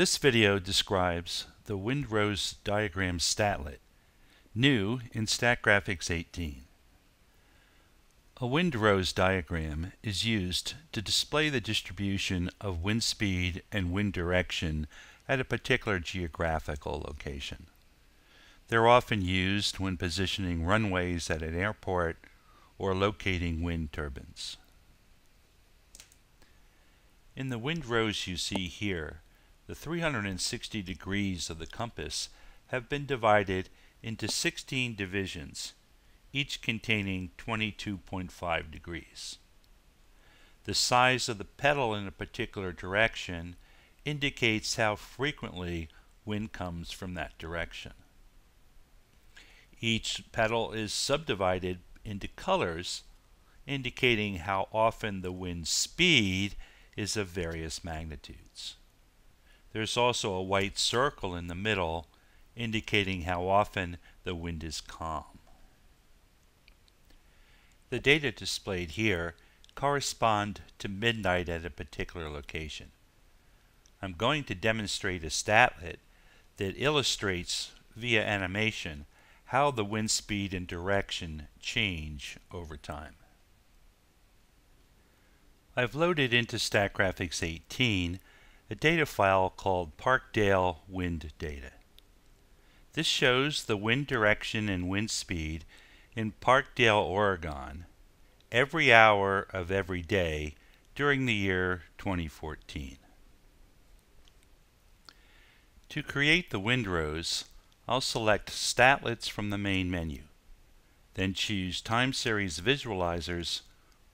This video describes the Windrose diagram statlet, new in StatGraphics 18. A windrose diagram is used to display the distribution of wind speed and wind direction at a particular geographical location. They're often used when positioning runways at an airport or locating wind turbines. In the windrose you see here, the 360 degrees of the compass have been divided into 16 divisions, each containing 22.5 degrees. The size of the petal in a particular direction indicates how frequently wind comes from that direction. Each petal is subdivided into colors indicating how often the wind speed is of various magnitudes. There's also a white circle in the middle indicating how often the wind is calm. The data displayed here correspond to midnight at a particular location. I'm going to demonstrate a statlet that illustrates via animation how the wind speed and direction change over time. I've loaded into StatGraphics 18 a data file called Parkdale Wind Data. This shows the wind direction and wind speed in Parkdale, Oregon, every hour of every day during the year 2014. To create the windrose, I'll select Statlets from the main menu, then choose Time Series Visualizers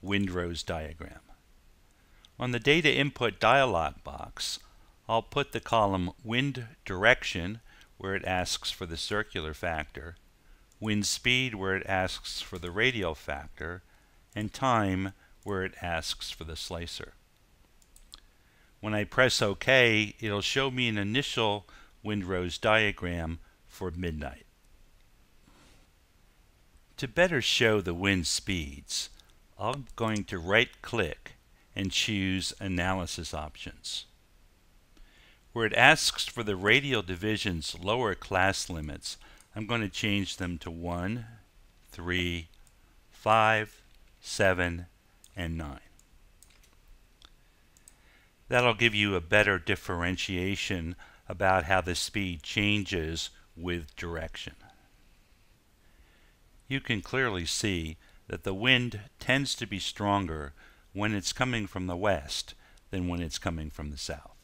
Windrose Diagram. On the Data Input dialog box, I'll put the column Wind Direction where it asks for the circular factor, wind speed where it asks for the radial factor, and time where it asks for the slicer. When I press OK, it'll show me an initial windrose diagram for midnight. To better show the wind speeds, I'm going to right-click and choose Analysis Options. Where it asks for the radial division's lower class limits, I'm going to change them to 1, 3, 5, 7, and 9. That'll give you a better differentiation about how the speed changes with direction. You can clearly see that the wind tends to be stronger when it's coming from the west than when it's coming from the south.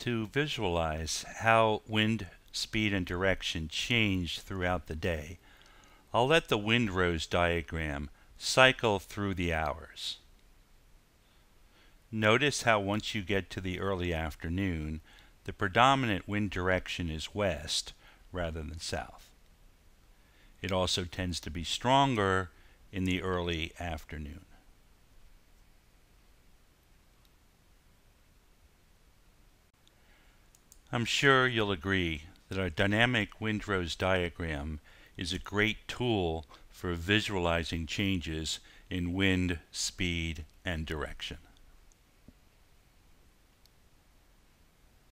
To visualize how wind speed and direction change throughout the day, I'll let the windrose diagram cycle through the hours. Notice how once you get to the early afternoon, the predominant wind direction is west rather than south. It also tends to be stronger in the early afternoon. I'm sure you'll agree that our dynamic windrose diagram is a great tool for visualizing changes in wind, speed, and direction.